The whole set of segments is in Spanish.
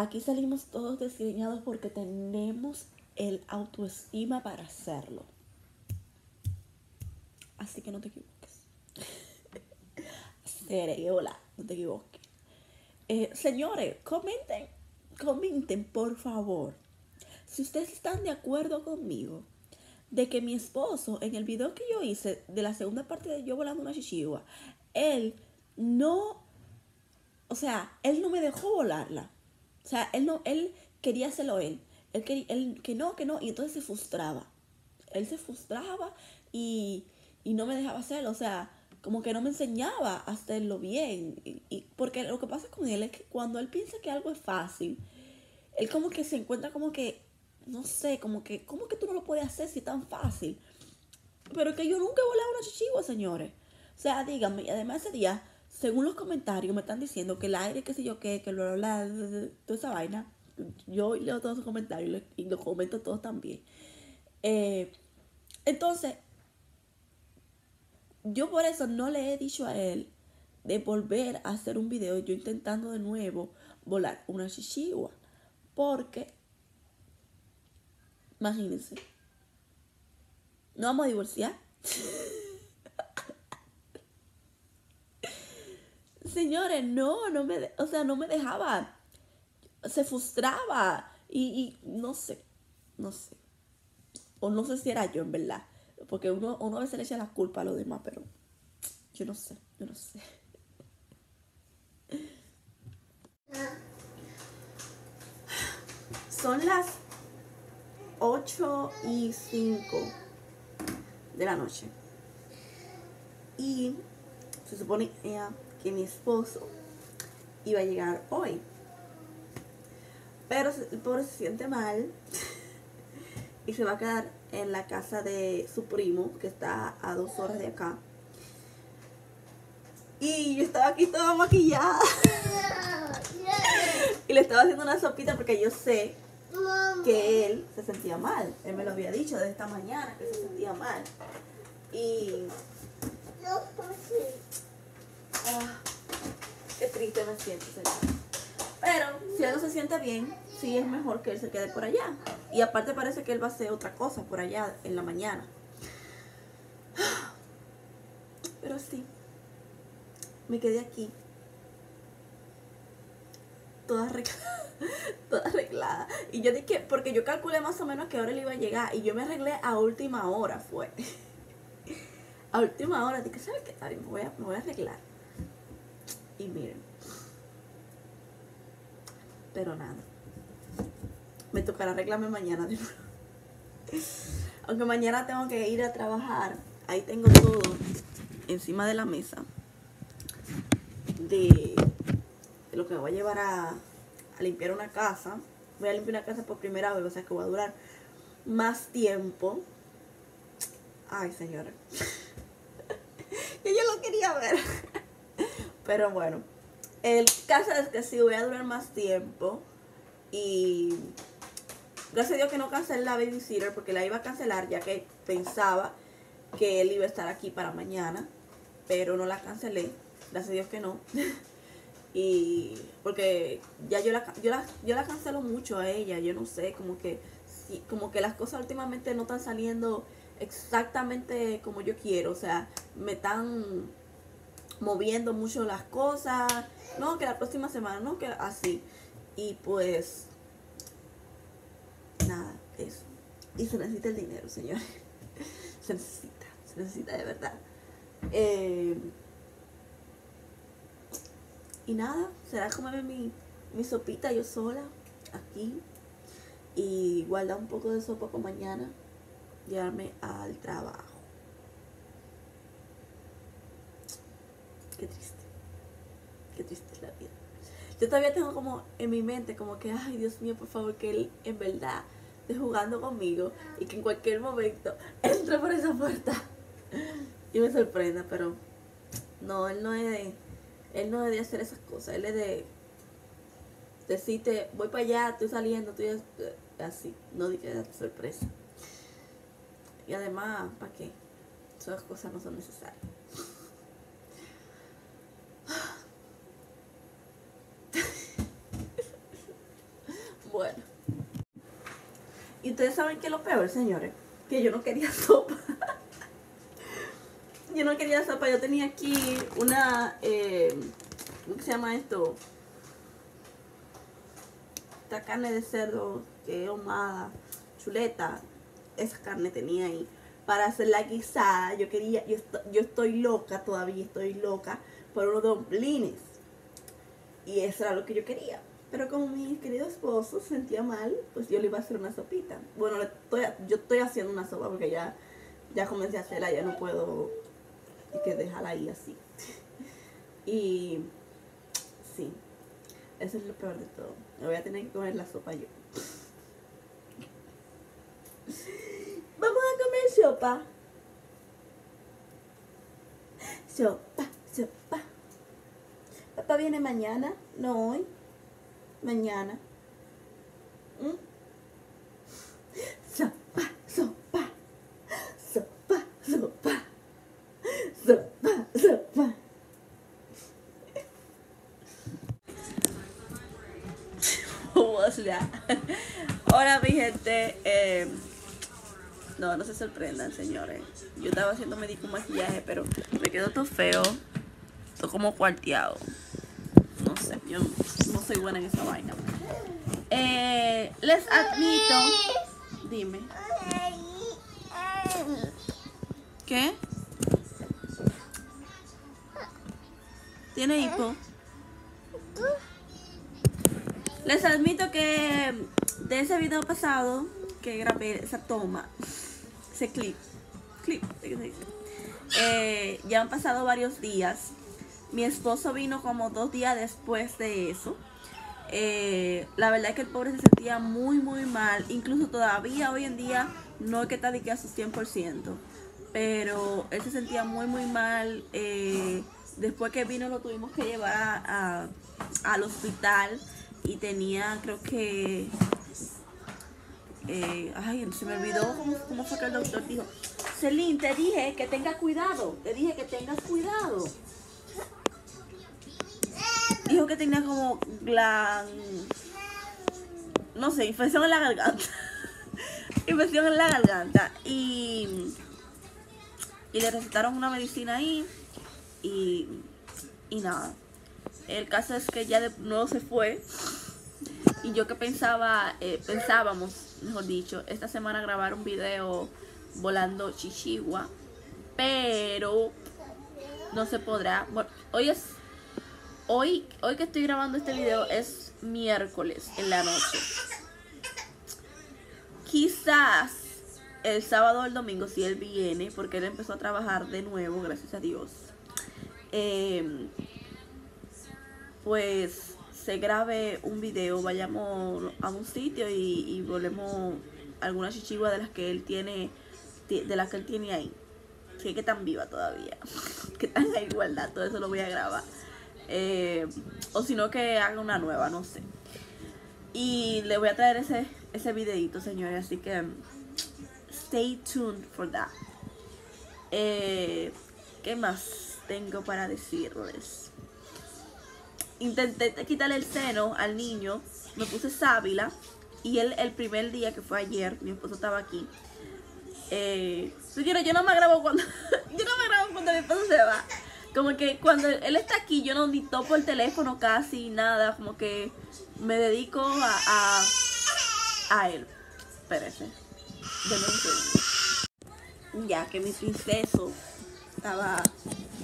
aquí salimos todos desgreñados porque tenemos el autoestima para hacerlo. Así que no te equivoques. hola, no te equivoques. Eh, señores, comenten, comenten por favor. Si ustedes están de acuerdo conmigo de que mi esposo, en el video que yo hice de la segunda parte de Yo volando una chichigua, él no, o sea, él no me dejó volarla. O sea, él no, él quería hacerlo él. Él, quería, él que no, que no, y entonces se frustraba. Él se frustraba y, y no me dejaba hacerlo. O sea, como que no me enseñaba a hacerlo bien. Y, porque lo que pasa con él es que cuando él piensa que algo es fácil, él como que se encuentra como que, no sé, como que, ¿cómo que tú no lo puedes hacer si es tan fácil? Pero que yo nunca he volado una chichigua, señores. O sea, díganme, y además ese día, según los comentarios, me están diciendo que el aire, qué sé yo qué, que lo, la, toda esa vaina. Yo leo todos los comentarios y los comento todos también. Eh, entonces, yo por eso no le he dicho a él de volver a hacer un video yo intentando de nuevo volar una chichigua. Porque, imagínense, no vamos a divorciar. Señores, no, no me, o sea, no me dejaba. Se frustraba y, no sé, no sé. O no sé si era yo en verdad. Porque uno, uno a veces le echa la culpa a los demás, pero yo no sé, yo no sé. Son las 8 y 5 de la noche. Y se supone que mi esposo iba a llegar hoy. Pero el pobre se siente mal y se va a quedar en la casa de su primo, que está a dos horas de acá. Y yo estaba aquí toda maquillada. y le estaba haciendo una sopita porque yo sé que él se sentía mal. Él me lo había dicho desde esta mañana que se sentía mal. Y... Ah, qué triste me siento, Pero si él no se siente bien, sí es mejor que él se quede por allá. Y aparte parece que él va a hacer otra cosa por allá en la mañana. Pero sí, me quedé aquí. Toda arreglada. Toda arreglada. Y yo dije, porque yo calculé más o menos que ahora él iba a llegar. Y yo me arreglé a última hora, fue. A última hora dije, ¿sabes qué? Me voy a, me voy a arreglar. Y miren. Pero nada me tocará arreglarme mañana de. Aunque mañana tengo que ir a trabajar, ahí tengo todo encima de la mesa de, lo que voy a llevar a, limpiar una casa. Voy a limpiar una casa por primera vez, o sea que va a durar más tiempo. Ay, señora. yo lo quería ver. Pero bueno, el caso es que sí voy a durar más tiempo y Gracias a Dios que no cancelé la babysitter porque la iba a cancelar ya que pensaba que él iba a estar aquí para mañana. Pero no la cancelé. Gracias a Dios que no. y porque ya yo la, yo la, yo la cancelo mucho a ella. Yo no sé, como que, como que las cosas últimamente no están saliendo exactamente como yo quiero. O sea, me están moviendo mucho las cosas. No, que la próxima semana, no, que así. Y pues nada, eso. Y se necesita el dinero, señores. se necesita, se necesita de verdad. Eh, y nada, será comerme mi, mi sopita yo sola, aquí. Y guardar un poco de sopa para mañana. Llevarme al trabajo. Qué triste. Qué triste es la vida. Yo todavía tengo como en mi mente como que, ay Dios mío, por favor, que él en verdad esté jugando conmigo y que en cualquier momento entre por esa puerta y me sorprenda, pero no, él no es de, él no es de hacer esas cosas, él es de decirte, voy para allá, estoy saliendo, estoy así, no que sorpresa. Y además, ¿para qué? Esas cosas no son necesarias. Bueno. Y ustedes saben que lo peor, señores, que yo no quería sopa. yo no quería sopa, yo tenía aquí una, eh, ¿cómo se llama esto? Esta carne de cerdo que es ahumada, chuleta, esa carne tenía ahí para hacer la guisada. Yo quería, yo, yo estoy loca, todavía estoy loca por unos domplines. Y eso era lo que yo quería. Pero como mi querido esposo se sentía mal, pues yo le iba a hacer una sopita. Bueno, estoy, yo estoy haciendo una sopa porque ya, ya comencé a hacerla, ya no puedo que dejarla ahí así. y sí, eso es lo peor de todo. Me voy a tener que comer la sopa yo. Vamos a comer sopa. Sopa, sopa. Papá viene mañana, no hoy mañana. ¿Mm? Sopa, sopa, sopa, sopa, sopa, sopa. Hola mi gente, eh, no, no se sorprendan señores. Yo estaba haciendo médico maquillaje, pero me quedó todo feo, todo como cuarteado. No sé, yo soy buena en esa vaina. Eh, les admito. Dime. ¿Qué? ¿Tiene hipo? Les admito que de ese video pasado que grabé, esa toma, ese clip, clip, eh, ya han pasado varios días. Mi esposo vino como dos días después de eso. Eh, la verdad es que el pobre se sentía muy, muy mal. Incluso todavía hoy en día no es que está de que a sus 100%. Pero él se sentía muy, muy mal. Eh, después que vino lo tuvimos que llevar a, al hospital. Y tenía, creo que... Eh, ay, se me olvidó cómo, cómo fue que el doctor dijo. Celine, te dije que tengas cuidado. Te dije que tengas cuidado dijo que tenía como glan... No sé, infección en la garganta. infección en la garganta. Y, y le recetaron una medicina ahí. Y, y nada. El caso es que ya de nuevo se fue. Y yo que pensaba, eh, pensábamos, mejor dicho, esta semana grabar un video volando Chichigua. Pero no se podrá. Bueno, hoy es Hoy, hoy que estoy grabando este video es miércoles en la noche. Quizás el sábado o el domingo, si él viene, porque él empezó a trabajar de nuevo, gracias a Dios. Em, pues se grabe un video, vayamos a un sitio y, volvemos alguna chichigua de las que él tiene, de las que él tiene ahí. Que, que tan viva todavía, que tan en igualdad, todo eso lo voy a grabar. Eh, o si no que haga una nueva, no sé. Y le voy a traer ese, ese videito, señores. Así que stay tuned for that. Eh, ¿Qué más tengo para decirles? Intenté quitarle el seno al niño. Me puse sábila. Y él, el primer día que fue ayer, mi esposo estaba aquí. Eh, yo no me grabo cuando. yo no me grabo cuando mi esposo se va. Como que cuando él está aquí, yo no ni topo el teléfono casi, nada. Como que me dedico a, a, a él. Espérese. Ya que mi princeso estaba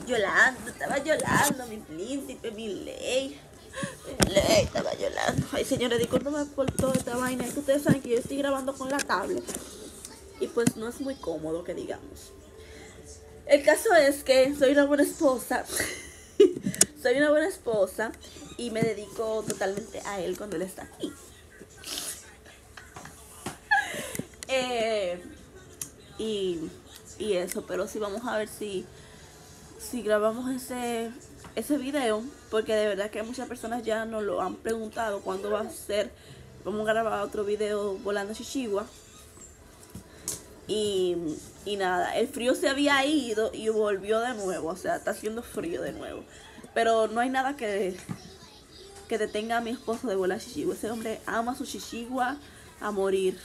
llorando, estaba llorando, mi príncipe, mi ley. Mi ley estaba llorando. Ay, señores, discúlpame por toda esta vaina. Que ustedes saben que yo estoy grabando con la tablet. Y pues no es muy cómodo que digamos. El caso es que soy una buena esposa. soy una buena esposa y me dedico totalmente a él cuando él está aquí. Eh, y, eso, pero sí vamos a ver si, si grabamos ese, ese video, porque de verdad que muchas personas ya nos lo han preguntado cuándo va a ser, vamos a grabar otro video volando a Chichigua. Y, nada, el frío se había ido y volvió de nuevo. O sea, está haciendo frío de nuevo. Pero no hay nada que, que detenga a mi esposo de volar chichigua. Ese hombre ama su chichigua a morir.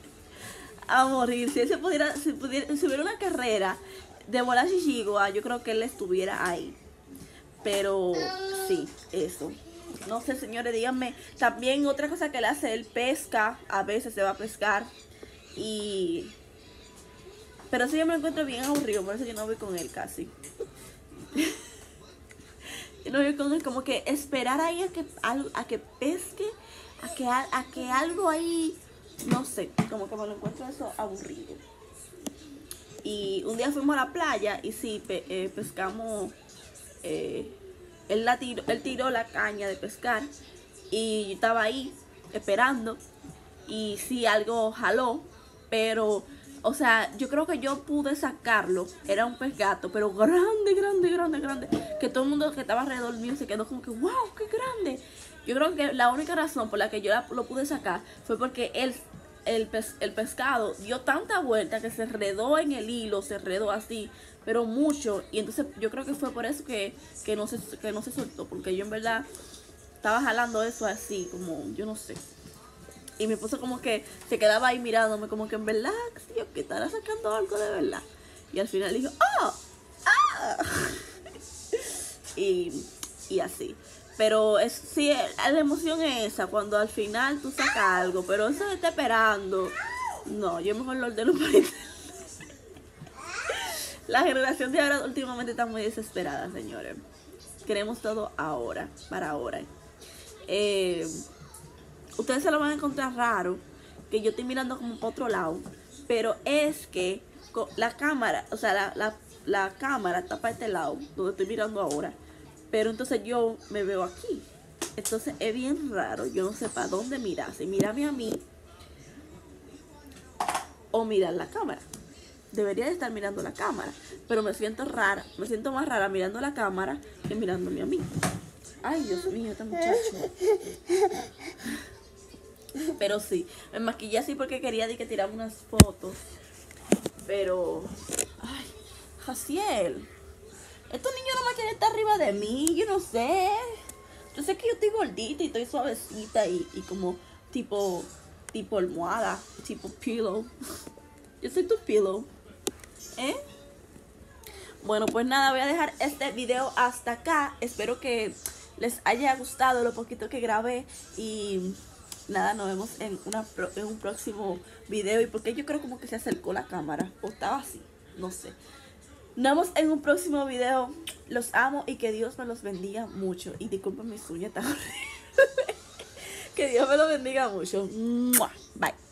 a morir. Si él se pudiera, si, pudiera, si hubiera una carrera de volar chichigua, yo creo que él estuviera ahí. Pero sí, eso. No sé, señores, díganme. También otra cosa que le hace, él pesca. A veces se va a pescar. Y... Pero sí yo me encuentro bien aburrido, por eso yo no voy con él casi. yo no voy con él, como que esperar ahí a que, a, que pesque, a que, a, que algo ahí, no sé, como que me lo encuentro eso aburrido. Y un día fuimos a la playa y sí, eh, pescamos eh, él, la tiró, él tiró la caña de pescar y yo estaba ahí esperando y sí algo jaló, pero, o sea, yo creo que yo pude sacarlo, era un pez gato, pero grande, grande, grande, grande, que todo el mundo que estaba alrededor mío se quedó como que, wow, qué grande. Yo creo que la única razón por la que yo lo pude sacar fue porque él el, el, pescado dio tanta vuelta que se redó en el hilo, se redó así pero mucho. Y entonces yo creo que fue por eso que, no, se, que no se soltó, porque yo en verdad estaba jalando eso así, como yo no sé. Y me puso como que se quedaba ahí mirándome, como que en verdad, tío, que estará sacando algo de verdad. Y al final dijo, ¡ah! ¡ah! y, y así. Pero es, sí, la emoción es esa, cuando al final tú sacas algo, pero eso de estar esperando. No, yo mejor lo ordeno por la generación de ahora últimamente está muy desesperada, señores. Queremos todo ahora, para ahora. Eh, ustedes se lo van a encontrar raro, que yo estoy mirando como para otro lado, pero es que la cámara, o sea, la, cámara está para este lado, donde estoy mirando ahora, pero entonces yo me veo aquí. Entonces es bien raro, yo no sé para dónde mirar, si mirarme a mí o mirar la cámara debería de estar mirando la cámara, pero me siento rara, me siento más rara mirando la cámara que mirándome a mí. Ay, Dios mío, este muchacho. Pero sí, me maquillé así porque quería de que tirara unas fotos. Pero, ay, Jaciel, estos niños no me quieren estar arriba de mí, yo no sé. Yo sé que yo estoy gordita y estoy suavecita y, y como tipo, tipo almohada, tipo pillow. Yo soy tu pillow. ¿Eh? Bueno, pues nada, voy a dejar este video hasta acá. Espero que les haya gustado lo poquito que grabé. Y nada, nos vemos en, en un próximo video. ¿Y porque yo creo como que se acercó la cámara? O estaba así, no sé. Nos vemos en un próximo video. Los amo y que Dios me los bendiga mucho. Y disculpen mis uñas tan que Dios me los bendiga mucho. Bye.